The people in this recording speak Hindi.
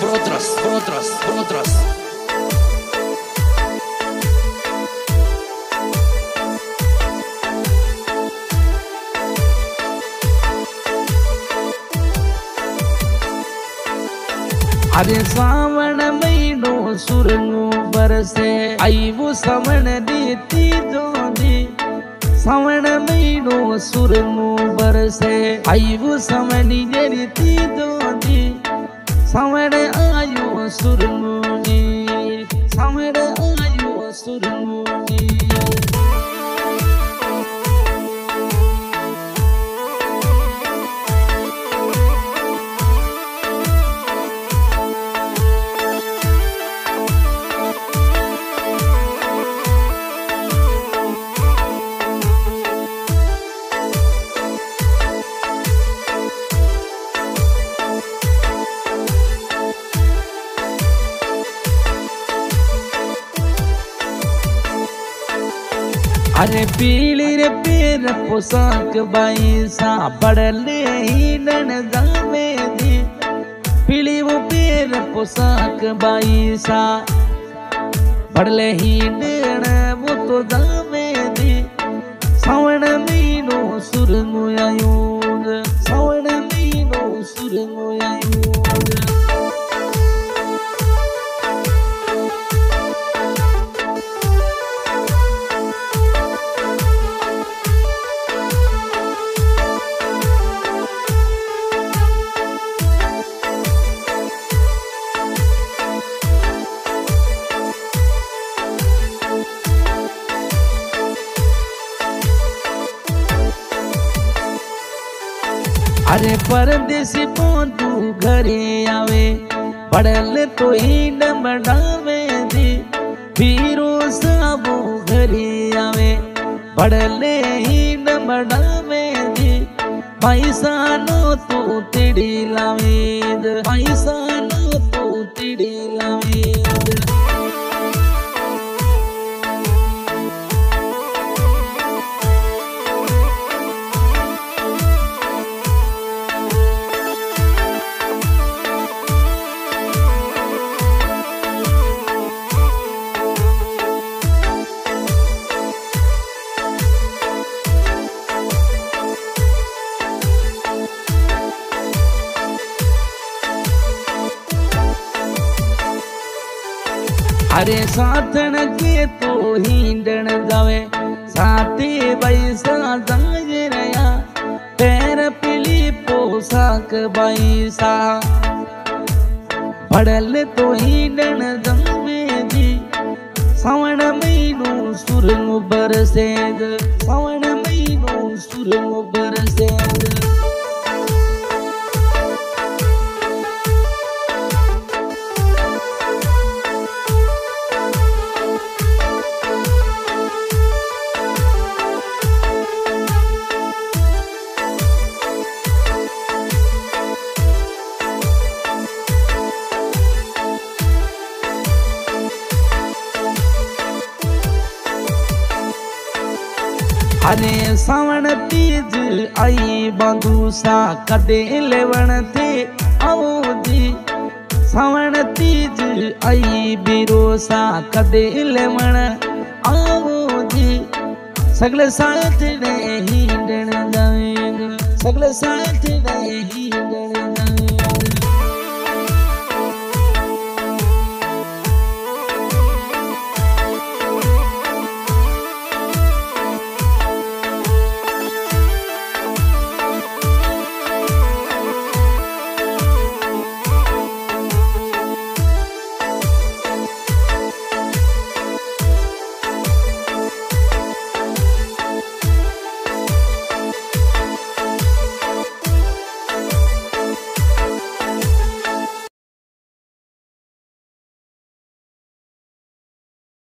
Protras, protras, protras. அது சாவணமைனோ சுருங்கோ பரசே ஐவு சமணதி தீதோதி சமணமைனோ சுருங்கோ பரசே ஐவு சமணி நெறி தீதோதி સાંભળે આયો સુરમુની સાંભળે આયો સુરમુની अरे पीली रे पीर पोशाक बाईसा बड़ले ही नन जामे दी। पीली वो पीर पोशाक बाईसा बड़ले ही नन, वो तो जामे अरे परदेसी तू घरे आवे? पड़ल तो ही डमडावे दी पीरो साबू घरे आवे। पड़ले ही डमडावे दी पैसा नो तू तिड़ी लावेद। पैसा नो तू तिड़ी लावेद। अरे साथन के तो हिंडण जावे। साथे बैसा जाए रया पैर पिली पोशाक बैसा पड़ल तो हिंडण जमे जी। सावण महीनो सुर बरसेग सावण अरे सावण तीज आई बांधू सा कदे लेवण ते जी। सावण तीज आई बीरो सा कदे लेवण जी। सगले साथ रे हिंडण जाएंगे सगले साथ रे